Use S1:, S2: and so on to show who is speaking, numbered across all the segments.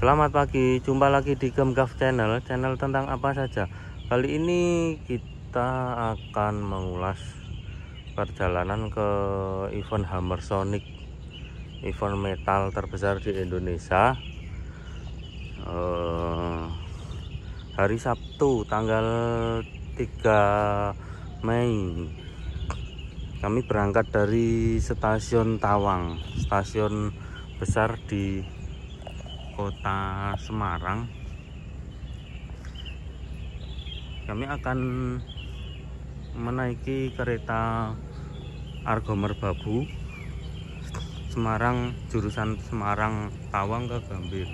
S1: Selamat pagi, jumpa lagi di Gemgaf Channel, channel tentang apa saja. Kali ini kita akan mengulas perjalanan ke event Hammer Sonic, event metal terbesar di Indonesia. Eh, hari Sabtu, tanggal 3 Mei. Kami berangkat dari stasiun Tawang, stasiun besar di kota Semarang. Kami akan menaiki kereta Argo Merbabu Semarang jurusan Semarang Tawang ke Gambir.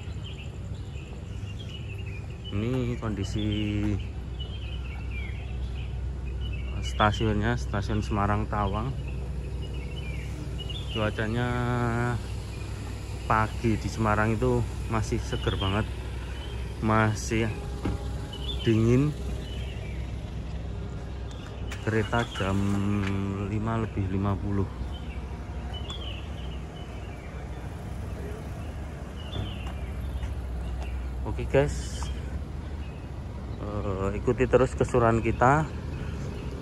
S1: Ini kondisi stasiunnya stasiun Semarang Tawang. Cuacanya pagi di Semarang itu masih seger banget masih dingin. Kereta jam 5 lebih 50 oke guys. Uh, ikuti terus kesuran kita.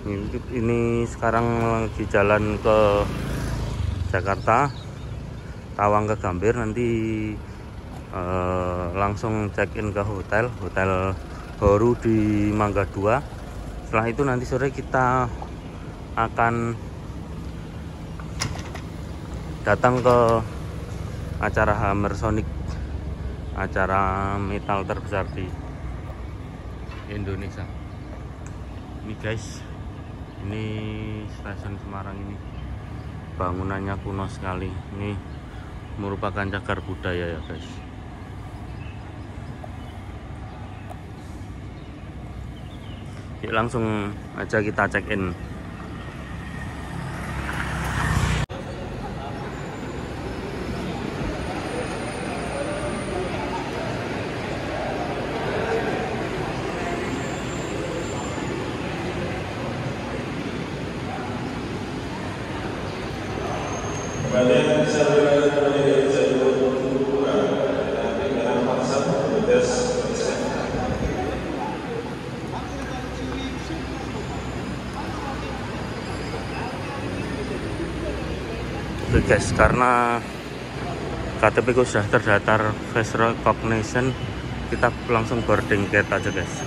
S1: Ini, ini sekarang lagi jalan ke Jakarta Tawang ke Gambir. Nanti uh, langsung check in ke hotel hotel baru di Mangga 2 setelah itu nanti sore kita akan datang ke acara Hammer Sonic acara metal terbesar di Indonesia. Ini guys ini stasiun Semarang ini. Bangunannya kuno sekali. Ini merupakan cagar budaya ya guys Yuk langsung aja kita check in Guys, karena KTP ku sudah terdaftar face recognition, kita langsung boarding gate aja guys.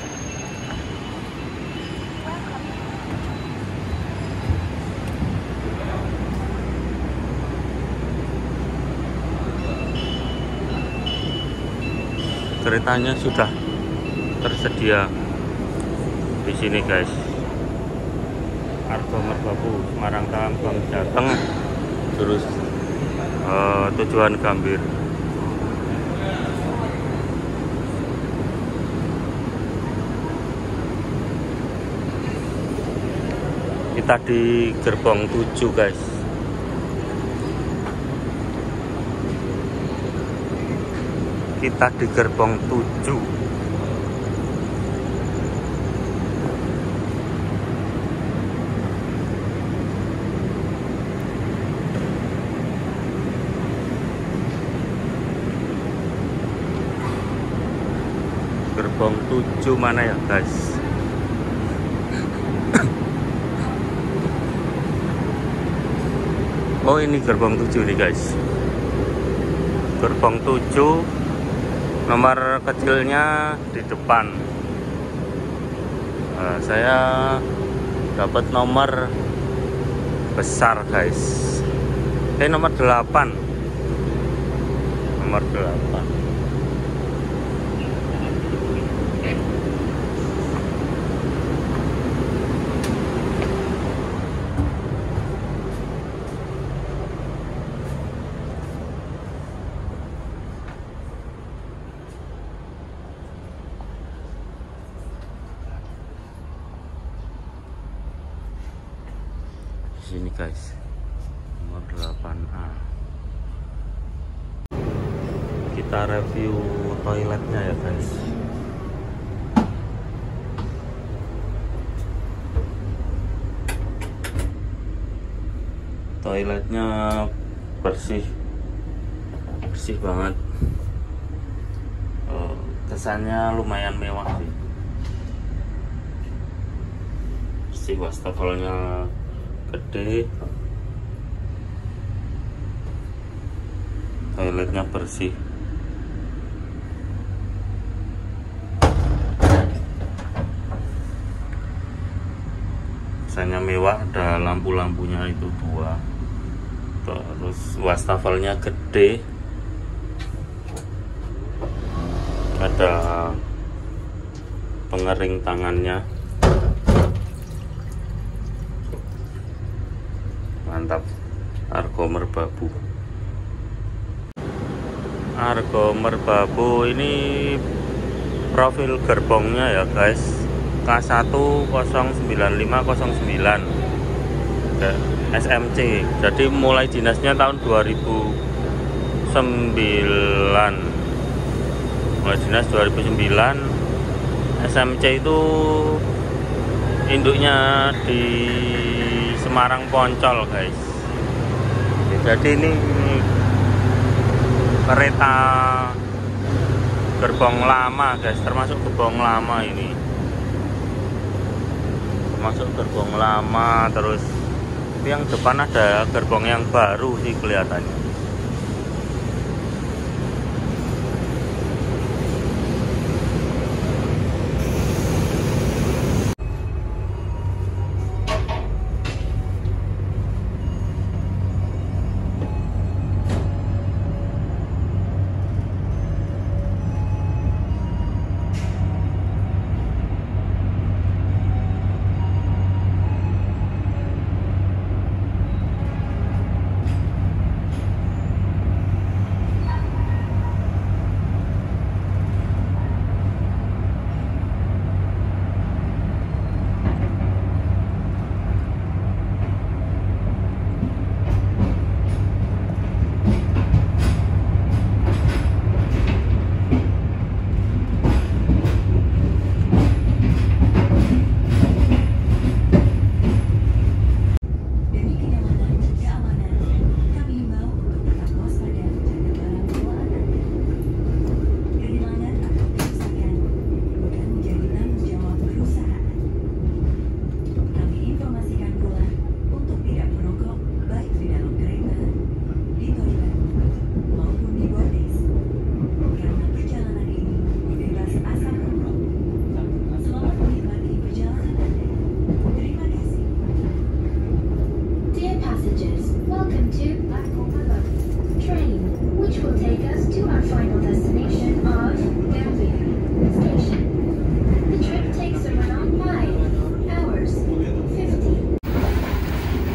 S1: Keretanya sudah tersedia di sini guys. Argo Merbabu Semarang Tambang Jateng terus uh, tujuan Gambir. Kita di gerbong 7 guys. Kita di gerbong 7 gerbong 7 mana ya guys? Oh ini gerbong 7 nih guys. Gerbong 7 nomor kecilnya di depan. Nah, saya dapat nomor besar guys. Eh nomor 8 nomor 8 sini guys. Nomor 8A kita review toiletnya ya guys. Toiletnya bersih. Bersih banget. Kesannya lumayan mewah sih. Si wastafelnya gede. Toiletnya bersih. Kesannya mewah ada lampu-lampunya itu dua. Terus wastafelnya gede. Ada pengering tangannya mantap. Argo merbabu. Argo merbabu ini profil gerbongnya ya guys. K1099509 SMC jadi mulai dinasnya tahun 2009 mulai dinas 2009 SMC itu induknya di Semarang Poncol guys. Jadi ini kereta gerbong lama guys. Termasuk gerbong lama ini. Termasuk gerbong lama terus yang depan ada gerbong yang baru sih kelihatannya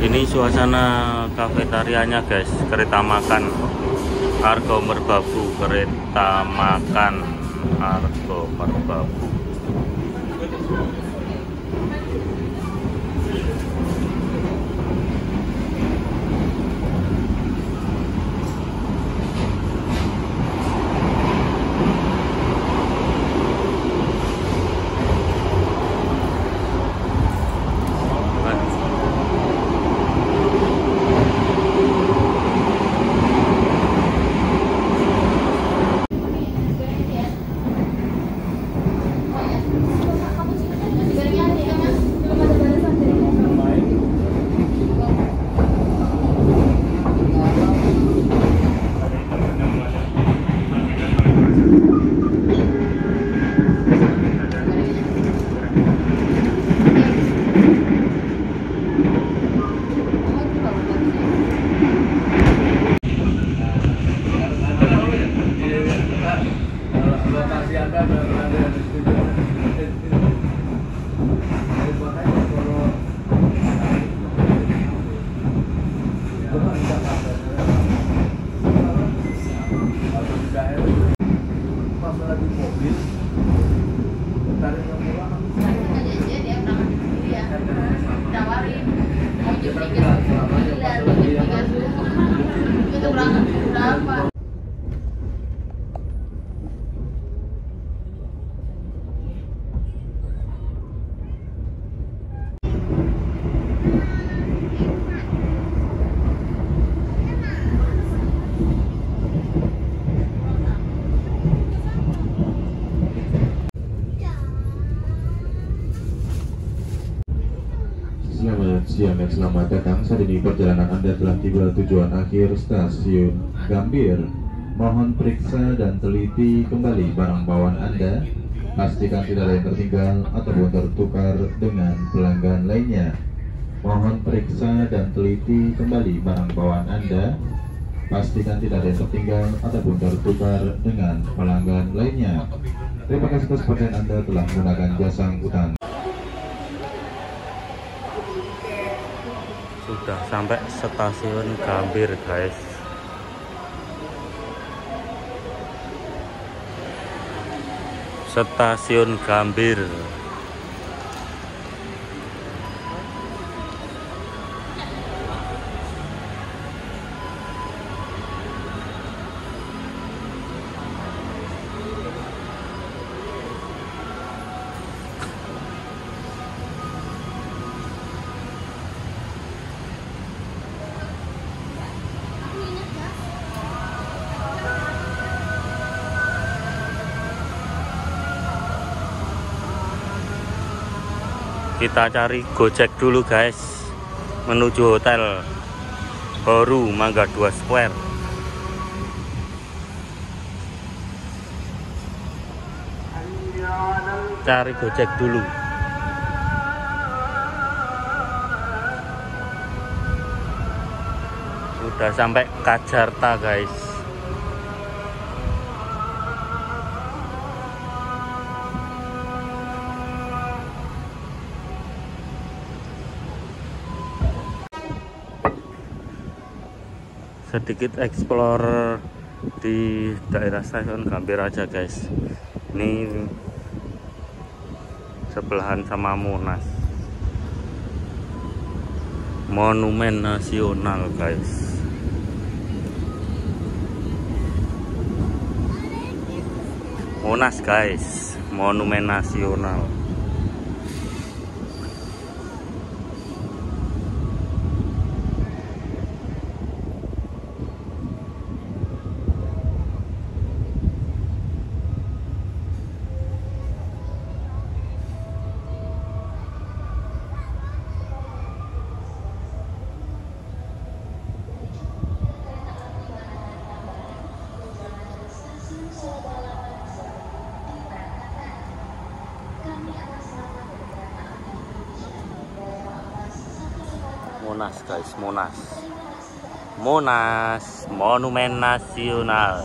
S1: ini suasana kafetarianya guys. Kereta makan. Argo Merbabu kereta makan. Argo Merbabu
S2: dengan selamat datang saat ini perjalanan Anda telah tiba tujuan akhir stasiun Gambir. Mohon periksa dan teliti kembali barang bawaan Anda. Pastikan tidak ada yang tertinggal ataupun tertukar dengan pelanggan lainnya. Mohon periksa dan teliti kembali barang bawaan Anda. Pastikan tidak ada yang tertinggal ataupun tertukar dengan pelanggan lainnya. Terima kasih atas perhatian Anda telah menggunakan jasa angkutan.
S1: Sudah sampai stasiun Gambir guys. Stasiun Gambir kita cari gojek dulu guys. Menuju hotel Horu Mangga 2 Square. Cari gojek dulu. Sudah sampai Kajarta guys sedikit explore di daerah stasiun Gambir aja guys. Ini sebelahan sama Monas. Monumen nasional guys. Monas guys. Monumen nasional Monas guys, Monas. Monas, monumen nasional.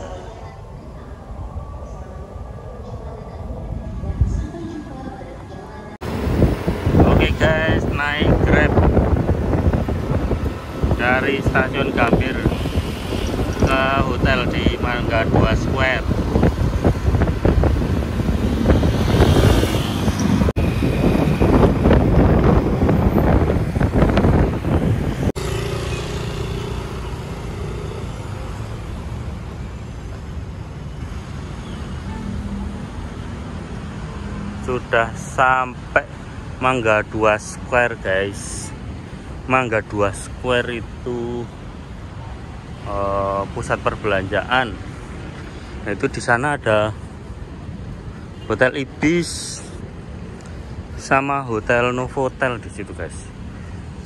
S1: Oke guys, naik Grab dari stasiun Gambir ke hotel di Mangga 2 Square. Sudah sampai Mangga 2 Square guys. Mangga 2 Square itu uh, pusat perbelanjaan. Nah itu di sana ada Hotel Ibis sama Hotel Novotel di situ guys.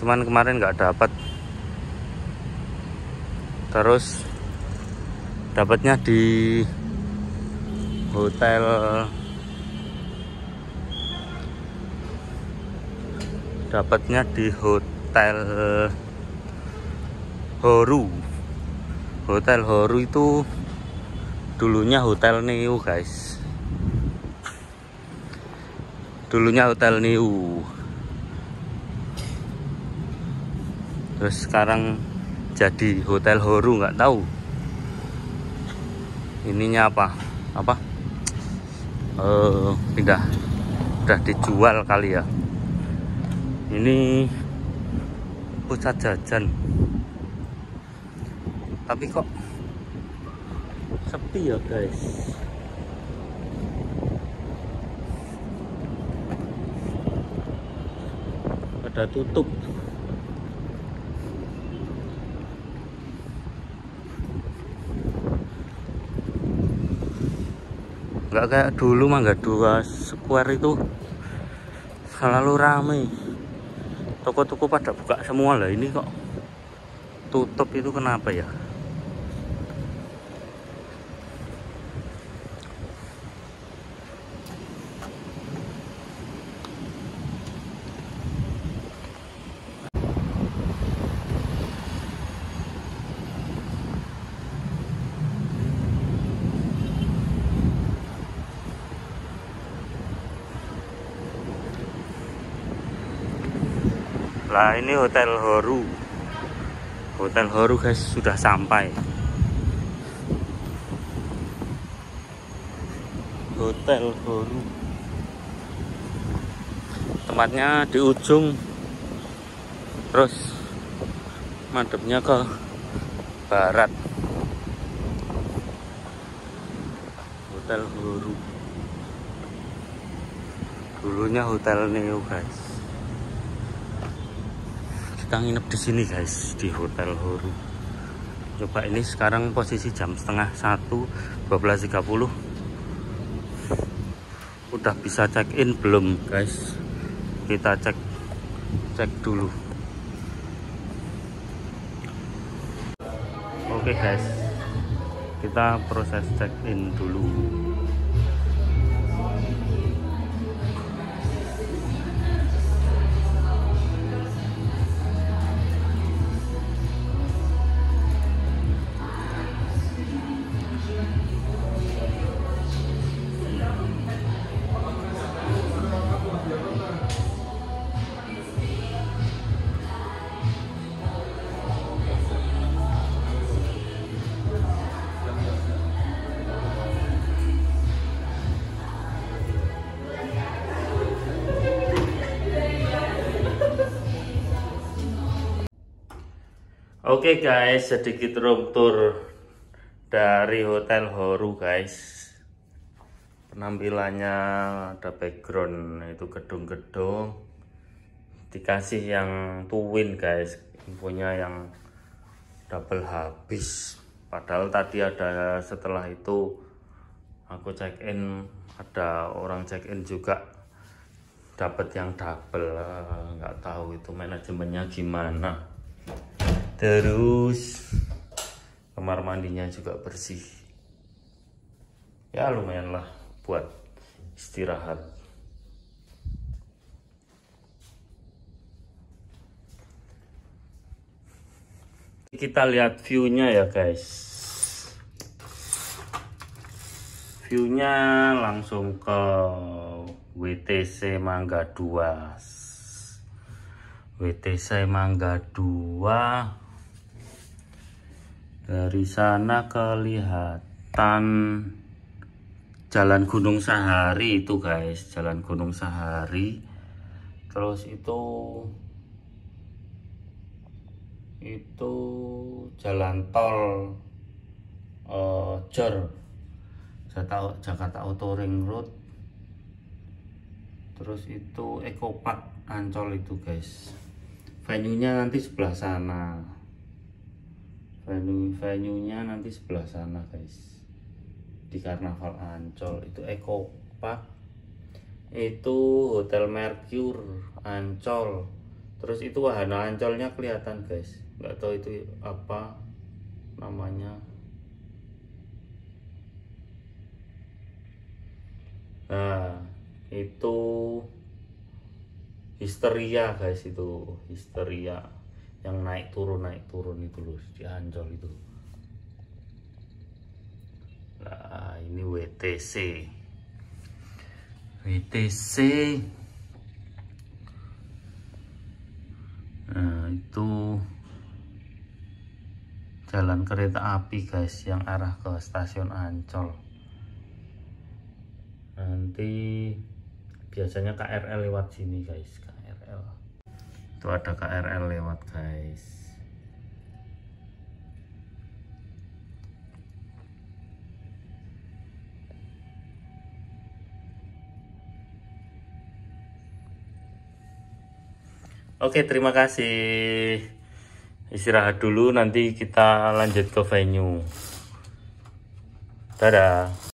S1: Cuman kemarin nggak dapat. Terus dapatnya di hotel dapatnya di hotel Horu. Hotel Horu itu dulunya hotel Neo guys. Dulunya hotel Neo. Terus sekarang jadi hotel Horu nggak tahu. Ininya apa? Apa? Uh, pindah. Udah dijual kali ya ini pusat jajan. Tapi kok sepi ya guys? Pada tutup. Nggak kayak dulu mangga dua square itu selalu ramai toko-toko pada buka semua lah ini kok tutup itu kenapa ya Lah ini Hotel Horu. Hotel Horu guys sudah sampai. Hotel Horu. Tempatnya di ujung. Terus madepnya ke barat. Hotel Horu. Dulunya Hotel Neo guys kita nginep di sini guys di Hotel Horu. Coba ini sekarang posisi jam setengah satu 12.30 udah bisa check in belum guys? Kita cek cek dulu. Oke guys. Kita proses check in dulu Oke okay guys, sedikit room tour dari Hotel Horu guys. Penampilannya ada background itu gedung-gedung. Dikasih yang twin guys, infonya yang double habis. Padahal tadi ada setelah itu aku check in ada orang check in juga dapat yang double nggak tahu itu manajemennya gimana terus kamar mandinya juga bersih. Ya lumayan lah buat istirahat. Kita lihat viewnya ya guys. Viewnya langsung ke WTC Mangga 2 WTC Mangga 2 dari sana kelihatan jalan Gunung Sahari itu guys. Jalan Gunung Sahari. Terus itu itu jalan tol uh, Jor. Jakarta, Auto Ring Road. Terus itu Eco Park Ancol itu guys. Venue nya nanti sebelah sana venue venue nya nanti sebelah sana guys. Di Karnaval Ancol. Itu Eco Park. Itu Hotel Mercure Ancol. Terus itu wahana Ancolnya kelihatan guys. Nggak tahu itu apa namanya. Nah itu histeria guys itu. Histeria yang naik turun naik turun itu loh di Ancol itu. Nah ini WTC WTC nah itu jalan kereta api guys yang arah ke stasiun Ancol. Nanti biasanya KRL lewat sini guys itu ada KRL lewat guys. Oke terima kasih. Istirahat dulu nanti kita lanjut ke venue. Dadah